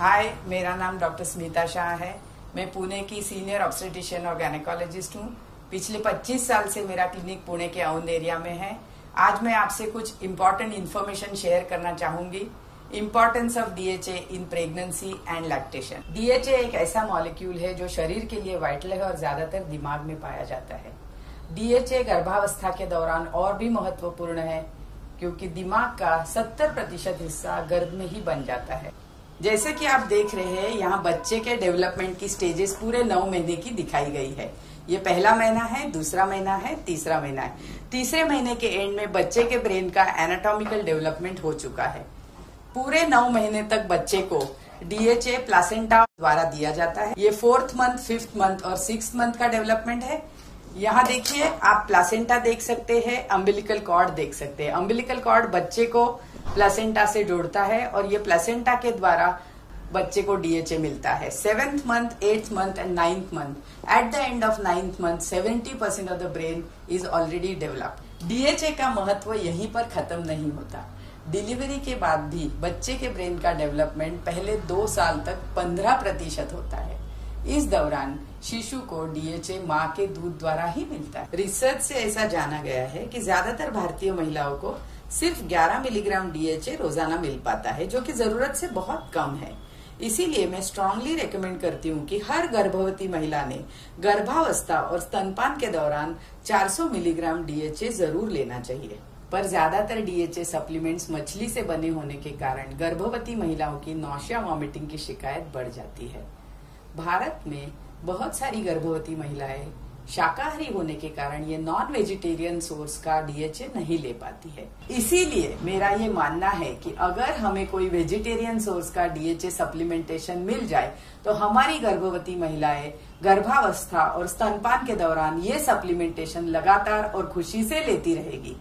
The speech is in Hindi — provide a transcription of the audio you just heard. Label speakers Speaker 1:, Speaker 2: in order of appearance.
Speaker 1: हाय मेरा नाम डॉक्टर स्मिता शाह है। मैं पुणे की सीनियर ऑब्स्टेटिशियन और गायनेकोलॉजिस्ट हूँ। पिछले 25 साल से मेरा क्लिनिक पुणे के औंद एरिया में है। आज मैं आपसे कुछ इम्पोर्टेंट इन्फॉर्मेशन शेयर करना चाहूँगी। Importance of DHA in pregnancy and lactation DHA एक ऐसा मॉलिक्यूल है जो शरीर के लिए वाइटल है और ज़्यादातर दिमाग में पाया जाता है। डीएचए गर्भावस्था के दौरान और भी महत्वपूर्ण है, क्योंकि दिमाग का 70 प्रतिशत हिस्सा गर्भ में ही बन जाता है। जैसे कि आप देख रहे हैं, यहाँ बच्चे के डेवलपमेंट की स्टेजेस पूरे नौ महीने की दिखाई गई है। ये पहला महीना है, दूसरा महीना है, तीसरा महीना है। तीसरे महीने के एंड में बच्चे के ब्रेन का एनाटॉमिकल डेवलपमेंट हो चुका है। पूरे नौ महीने तक बच्चे को डीएचए प्लासेंटा द्वारा दिया जाता है। ये फोर्थ मंथ फिफ्थ मंथ और सिक्स मंथ का डेवलपमेंट है। यहाँ देखिए, आप प्लासेंटा देख सकते हैं अम्बिलिकल कॉर्ड देख सकते हैं। अम्बिलिकल कॉर्ड बच्चे को प्लासेंटा से जोड़ता है और ये प्लासेंटा के द्वारा बच्चे को डीएचए मिलता है। Seventh month eighth month and ninth month at the end of ninth month seventy percent of the brain is already developed DHA का महत्व यहीं पर खत्म नहीं होता। डिलीवरी के बाद भी बच्चे के ब्रेन का डेवलपमेंट पहले दो साल तक पंद्रह प्रतिशत होता है। इस दौरान शिशु को डीएचए माँ के दूध द्वारा ही मिलता है। रिसर्च से ऐसा जाना गया है कि ज़्यादातर भारतीय महिलाओं को सिर्फ़ 11 मिलीग्राम डीएचए रोज़ाना मिल पाता है, जो कि ज़रूरत से बहुत कम है। इसीलिए मैं स्ट्रांगली रेकमेंड करती हूँ कि हर गर्भवती महिला ने गर्भावस्था और स्तनपान के दौरान 400 मिलीग्राम डीएचए ज़रूर लेना चाहिए। पर ज़्यादातर डीएचए सप्लीमेंट्स मछली से बने होने के कारण गर्भवती महिलाओं की नौशिया वॉमिटिंग की शिकायत बढ़ जाती है। भारत में बहुत सारी गर्भवती महिलाएँ शाकाहारी होने के कारण ये नॉन वेजिटेरियन सोर्स का डीएचए नहीं ले पाती है। इसीलिए मेरा ये मानना है कि अगर हमें कोई वेजिटेरियन सोर्स का डीएचए सप्लीमेंटेशन मिल जाए तो हमारी गर्भवती महिलाएँ गर्भावस्था और स्तनपान के दौरान ये सप्लीमेंटेशन लगातार और खुशी से लेती रहेगी।